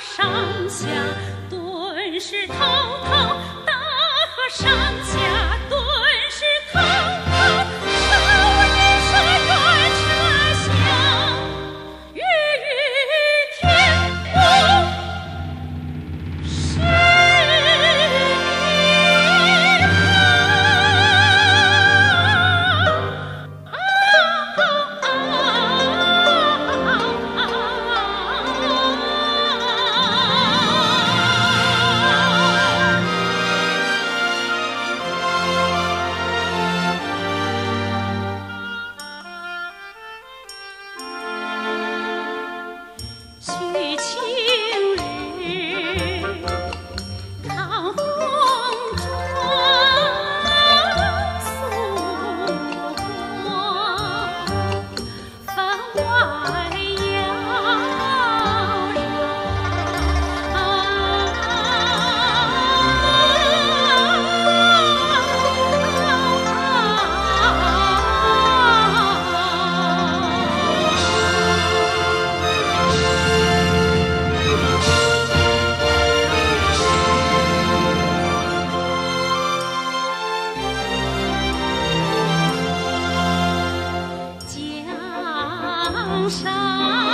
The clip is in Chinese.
上下，顿时滔滔大河上。上。